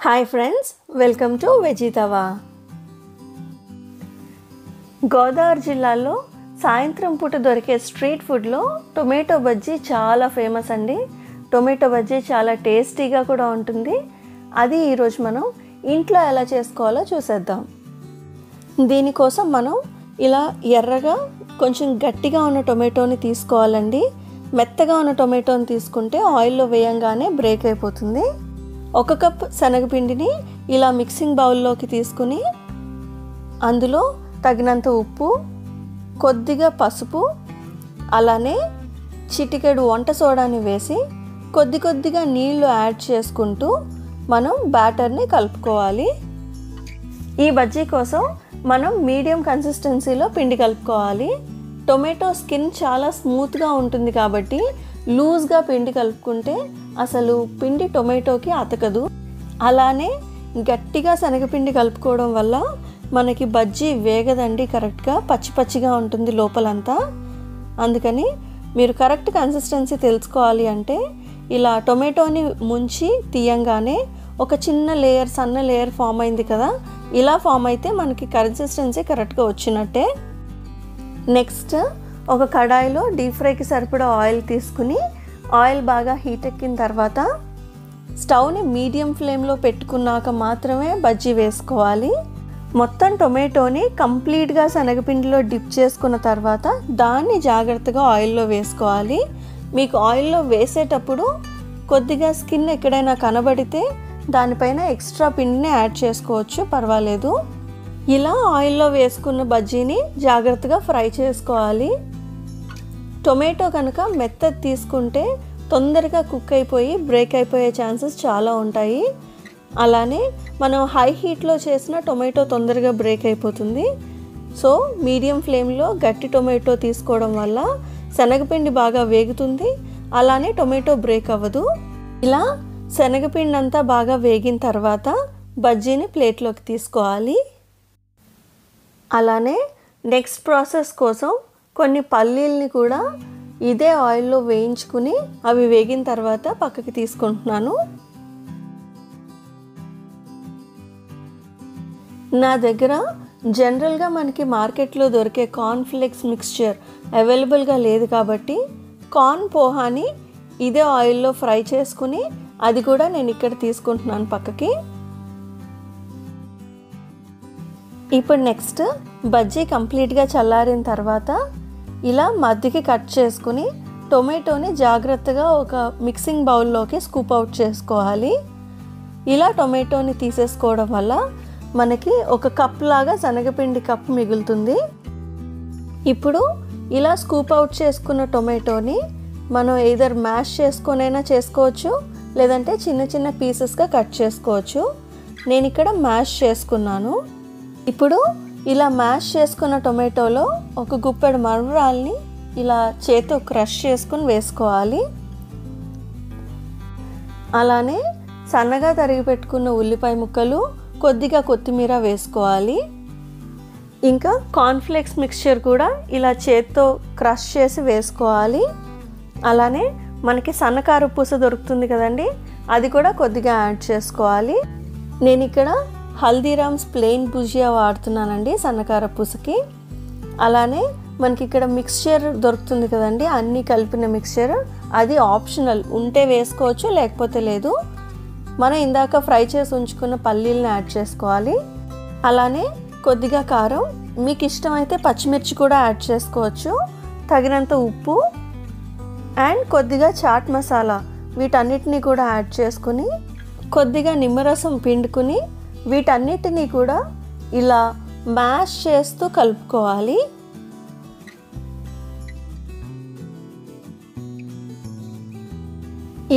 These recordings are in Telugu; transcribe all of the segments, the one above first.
హాయ్ ఫ్రెండ్స్ వెల్కమ్ టు వెజితవా గోదావరి జిల్లాలో సాయంత్రం పూట దొరికే స్ట్రీట్ ఫుడ్లో టొమాటో బజ్జీ చాలా ఫేమస్ అండి. టొమాటో బజ్జీ చాలా టేస్టీగా కూడా ఉంటుంది. అది ఈరోజు మనం ఇంట్లో ఎలా చేసుకోవాలో చూసేద్దాం. దీనికోసం మనం ఇలా ఎర్రగా కొంచెం గట్టిగా ఉన్న టొమాటోని తీసుకోవాలండి. మెత్తగా ఉన్న టొమాటోని తీసుకుంటే ఆయిల్లో వేయంగానే బ్రేక్ అయిపోతుంది. ఒక కప్ శనగపిండిని ఇలా మిక్సింగ్ బౌల్లోకి తీసుకుని అందులో తగినంత ఉప్పు కొద్దిగా పసుపు అలానే చిటికెడు వంట సోడాని వేసి కొద్ది కొద్దిగా నీళ్ళు యాడ్ చేసుకుంటూ మనం బ్యాటర్ని కలుపుకోవాలి. ఈ బజ్జీ కోసం మనం మీడియం కన్సిస్టెన్సీలో పిండి కలుపుకోవాలి. టొమాటో స్కిన్ చాలా స్మూత్గా ఉంటుంది కాబట్టి లూజ్గా పిండి కలుపుకుంటే అసలు పిండి టొమాటోకి అతకదు. అలానే గట్టిగా శనగపిండి కలుపుకోవడం వల్ల మనకి బజ్జీ వేగదండి కరెక్ట్గా పచ్చి పచ్చిగా ఉంటుంది లోపలంతా. అందుకని మీరు కరెక్ట్ కన్సిస్టెన్సీ తెలుసుకోవాలి అంటే ఇలా టొమాటోని ముంచి తీయంగానే ఒక చిన్న లేయర్ సన్న లేయర్ ఫామ్ అయింది కదా ఇలా ఫామ్ అయితే మనకి కన్సిస్టెన్సీ కరెక్ట్గా వచ్చినట్టే. నెక్స్ట్ ఒక కడాయిలో డీప్ ఫ్రైకి సరిపడా ఆయిల్ తీసుకుని ఆయిల్ బాగా హీట్ ఎక్కిన తర్వాత స్టవ్ని మీడియం ఫ్లేమ్లో పెట్టుకున్నాక మాత్రమే బజ్జీ వేసుకోవాలి. మొత్తం టొమాటోని కంప్లీట్గా శనగపిండిలో డిప్ చేసుకున్న తర్వాత దాన్ని జాగ్రత్తగా ఆయిల్లో వేసుకోవాలి. మీకు ఆయిల్లో వేసేటప్పుడు కొద్దిగా స్కిన్ ఎక్కడైనా కనబడితే దానిపైన ఎక్స్ట్రా పిండిని యాడ్ చేసుకోవచ్చు పర్వాలేదు. ఇలా ఆయిల్లో వేసుకున్న బజ్జీని జాగ్రత్తగా ఫ్రై చేసుకోవాలి. టొమాటో కనుక మెత్తది తీసుకుంటే తొందరగా కుక్ అయిపోయి బ్రేక్ అయిపోయే ఛాన్సెస్ చాలా ఉంటాయి. అలానే మనం హై హీట్లో చేసిన టొమాటో తొందరగా బ్రేక్ అయిపోతుంది. సో మీడియం ఫ్లేమ్లో గట్టి టొమాటో తీసుకోవడం వల్ల శనగపిండి బాగా వేగుతుంది. అలానే టొమాటో బ్రేక్ అవ్వదు. ఇలా శనగపిండి అంతా బాగా వేగిన తర్వాత బజ్జీని ప్లేట్లోకి తీసుకోవాలి. అలానే నెక్స్ట్ ప్రాసెస్ కోసం కొన్ని పల్లీల్ని కూడా ఇదే ఆయిల్లో వేయించుకుని అవి వేగిన తర్వాత పక్కకి తీసుకుంటున్నాను. నా దగ్గర జనరల్గా మనకి మార్కెట్లో దొరికే కార్న్ఫ్లెక్స్ మిక్స్చర్ అవైలబుల్గా లేదు కాబట్టి కార్న్ పోహాని ఇదే ఆయిల్లో ఫ్రై చేసుకుని అది కూడా నేను ఇక్కడ తీసుకుంటున్నాను పక్కకి. ఇప్పుడు నెక్స్ట్ బజ్జీ కంప్లీట్గా చల్లారిన తర్వాత ఇలా మధ్యకి కట్ చేసుకుని టొమాటోని జాగ్రత్తగా ఒక మిక్సింగ్ బౌల్లోకి స్కూప్ అవుట్ చేసుకోవాలి. ఇలా టొమాటోని తీసేసుకోవడం వల్ల మనకి ఒక కప్ లాగా శనగపిండి కప్ మిగులుతుంది. ఇప్పుడు ఇలా స్కూప్ అవుట్ చేసుకున్న టొమాటోని మనం ఏదర్ మ్యాష్ చేసుకొనైనా చేసుకోవచ్చు లేదంటే చిన్న చిన్న పీసెస్గా కట్ చేసుకోవచ్చు. నేను ఇక్కడ మ్యాష్ చేసుకున్నాను. ఇప్పుడు ఇలా మ్యాష్ చేసుకున్న టొమాటోలో ఒక గుప్పెడు మరురాల్ని ఇలా చేతితో క్రష్ చేసుకుని వేసుకోవాలి. అలానే సన్నగా తరిగి పెట్టుకున్న ఉల్లిపాయ ముక్కలు కొద్దిగా కొత్తిమీర వేసుకోవాలి. ఇంకా కార్న్ఫ్లేక్స్ మిక్స్చర్ కూడా ఇలా చేత్తో క్రష్ చేసి వేసుకోవాలి. అలానే మనకి సన్నకారు పూస దొరుకుతుంది కదండి అది కూడా కొద్దిగా యాడ్ చేసుకోవాలి. నేను ఇక్కడ హల్దీరామ్స్ ప్లెయిన్ భుజియా వాడుతున్నానండి సన్నకార పూసకి. అలానే మనకి ఇక్కడ మిక్స్చర్ దొరుకుతుంది కదండి అన్నీ కలిపిన మిక్స్చర్. అది ఆప్షనల్ ఉంటే వేసుకోవచ్చు లేకపోతే లేదు. మనం ఇందాక ఫ్రై చేసి ఉంచుకున్న పల్లీలను యాడ్ చేసుకోవాలి. అలానే కొద్దిగా కారం మీకు ఇష్టమైతే పచ్చిమిర్చి కూడా యాడ్ చేసుకోవచ్చు. తగినంత ఉప్పు అండ్ కొద్దిగా చాట్ మసాలా వీటన్నిటిని కూడా యాడ్ చేసుకుని కొద్దిగా నిమ్మరసం పిండుకుని వీటన్నిటినీ కూడా ఇలా మ్యాష్ చేస్తూ కలుపుకోవాలి.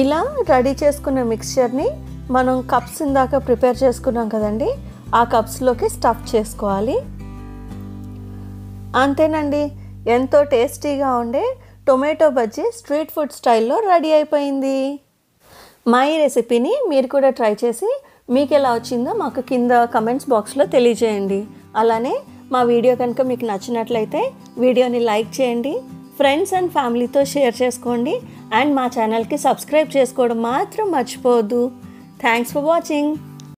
ఇలా రెడీ చేసుకున్న మిక్స్చర్ని మనం కప్స్ ఇందాక ప్రిపేర్ చేసుకున్నాం కదండి ఆ కప్స్లోకి స్టఫ్ చేసుకోవాలి. అంతేనండి ఎంతో టేస్టీగా ఉండే టొమాటో బజ్జీ స్ట్రీట్ ఫుడ్ స్టైల్లో రెడీ అయిపోయింది. మా ఈ రెసిపీని మీరు కూడా ట్రై చేసి మీకు ఎలా వచ్చిందో మాకు కింద కమెంట్స్ బాక్స్లో తెలియజేయండి. అలానే మా వీడియో కనుక మీకు నచ్చినట్లయితే వీడియోని లైక్ చేయండి ఫ్రెండ్స్ అండ్ ఫ్యామిలీతో షేర్ చేసుకోండి అండ్ మా ఛానల్కి సబ్స్క్రైబ్ చేసుకోవడం మాత్రం మర్చిపోవద్దు. Thanks for watching